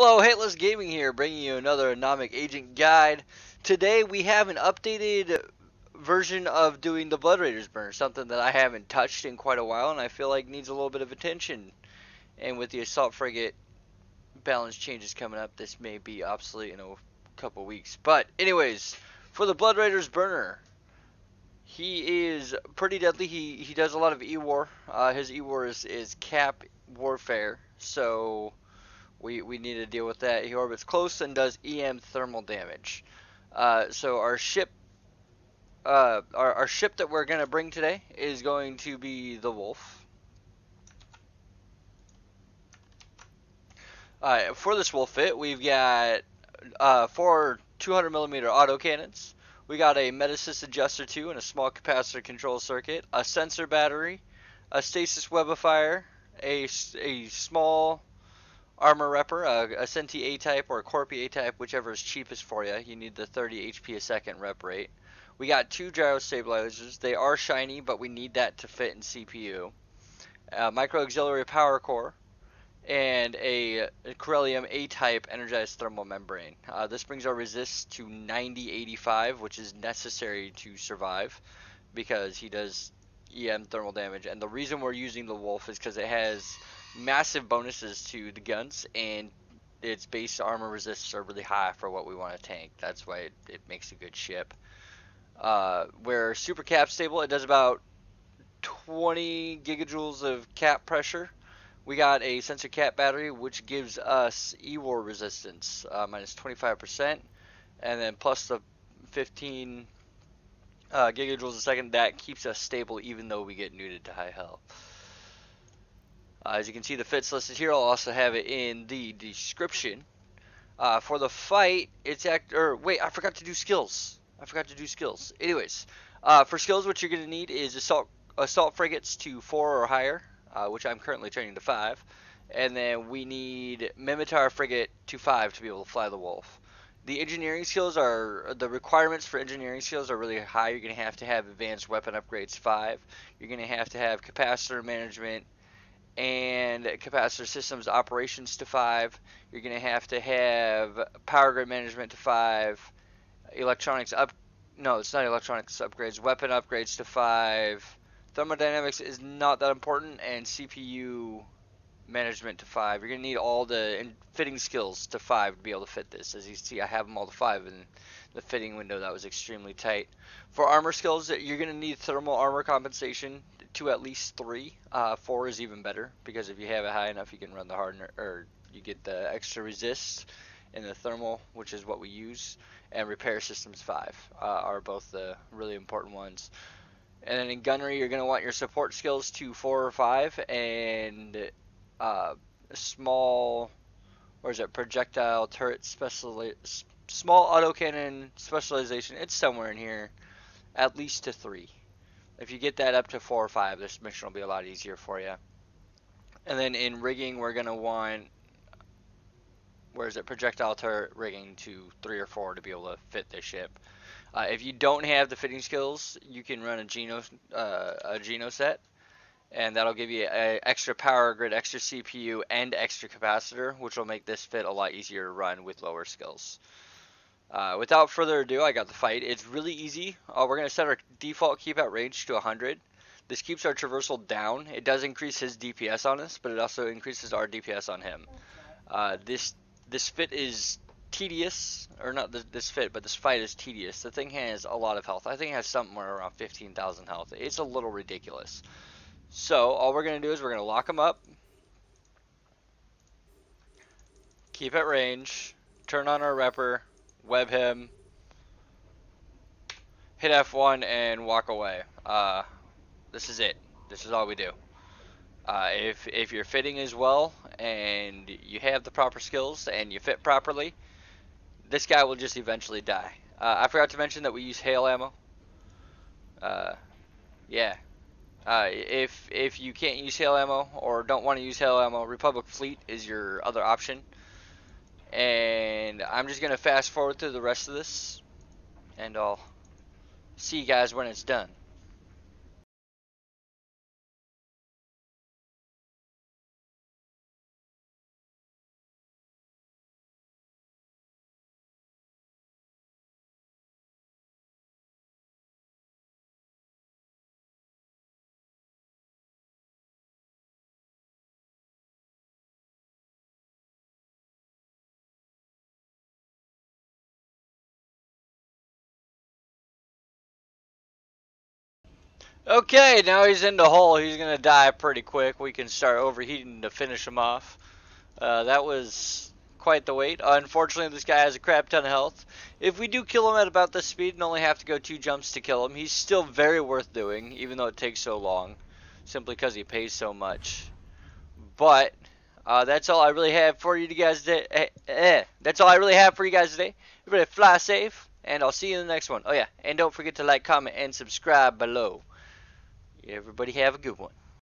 Hello, Hateless Gaming here, bringing you another Anomic Agent guide. Today we have an updated version of doing the Blood Raiders burn, something that I haven't touched in quite a while and I feel like needs a little bit of attention. And with the Assault Frigate balance changes coming up, this may be obsolete in a couple weeks. But anyways, for the Blood Raiders burner, he is pretty deadly. He he does a lot of E-War. Uh, his E-War is, is cap warfare, so we, we need to deal with that. He orbits close and does EM thermal damage. Uh, so our ship, uh, our, our ship that we're going to bring today is going to be the Wolf. Uh, for this Wolf fit, we've got uh, four 200 millimeter autocannons. We got a Metastasis adjuster 2 and a small capacitor control circuit, a Censer battery, a stasis webifier, a, a small armor repper, a, a Centii A-type or a Corpii A-type, whichever is cheapest for you. You need the 30 HP a second rep rate. We got two gyro stabilizers. They are shiny, but we need that to fit in CPU. A micro auxiliary power core, and a, a Corelum A-type energized thermal membrane. Uh, this brings our resist to 9085, which is necessary to survive because he does EM thermal damage. And the reason we're using the Wolf is because it has massive bonuses to the guns, and its base armor resists are really high for what we want to tank. That's why it, it makes a good ship. Uh, where super cap stable, it does about 20 gigajoules of cap pressure. We got a Censer cap battery, which gives us E-War resistance, uh, minus 25%, and then plus the 15 uh, gigajoules a second, that keeps us stable even though we get neuted to high health. Uh, as you can see, the fits listed here. I'll also have it in the description. Uh, for the fight, it's act. Or wait, I forgot to do skills. I forgot to do skills. Anyways, uh, for skills, what you're gonna need is assault assault frigates to four or higher, uh, which I'm currently training to five, and then we need Minmatar frigate to five to be able to fly the Wolf. The engineering skills are the requirements for engineering skills are really high. You're gonna have to have advanced weapon upgrades five. You're gonna have to have capacitor management and capacitor systems operations to 5. You're going to have to have power grid management to 5, electronics up no, it's not electronics upgrades, weapon upgrades to 5. Thermodynamics is not that important and CPU management to 5. You're to need all the fitting skills to 5 to be able to fit this. As you see, I have them all to 5 and the fitting window that was extremely tight. For armor skills, you're going to need thermal armor compensation to at least three. Uh, four is even better because if you have it high enough, you can run the hardener or you get the extra resist and the thermal, which is what we use, and repair systems five uh, are both the really important ones. And then in gunnery, you're going to want your support skills to four or five, and uh, small, or is it projectile turret special, small autocannon specialization. It's somewhere in here, at least to three. If you get that up to four or five, this mission will be a lot easier for you. And then in rigging, we're going to want, where is it, projectile turret rigging to three or four to be able to fit this ship. Uh, if you don't have the fitting skills, you can run a Geno, uh, a Geno set, and that'll give you an extra power grid, extra CPU, and extra capacitor, which will make this fit a lot easier to run with lower skills. Uh, without further ado, I got the fight. It's really easy. Uh, we're going to set our default keep out range to 100. This keeps our traversal down. It does increase his DPS on us, but it also increases our DPS on him. Uh, this this fit is tedious, or not this, this fit, but this fight is tedious. The thing has a lot of health. I think it has somewhere around 15,000 health. It's a little ridiculous. So all we're going to do is we're going to lock him up, keep at range, turn on our repper, web him, hit F1, and walk away. Uh, this is it. This is all we do. Uh, if, if you're fitting as well and you have the proper skills and you fit properly, this guy will just eventually die. Uh, I forgot to mention that we use hail ammo. Uh, yeah. Uh, if if you can't use hail ammo or don't want to use hail ammo, Republic Fleet is your other option. And I'm just going to fast forward through the rest of this. And I'll see you guys when it's done. Okay, now he's in the hole. He's gonna die pretty quick. We can start overheating to finish him off. Uh, that was quite the wait. unfortunately, this guy has a crap ton of health. If we do kill him at about this speed and only have to go two jumps to kill him, he's still very worth doing, even though it takes so long, simply because he pays so much. But uh, that's all I really have for you guys today. Eh, eh. That's all I really have for you guys today. Everybody fly safe, and I'll see you in the next one. Oh yeah, and don't forget to like, comment, and subscribe below. Everybody have a good one.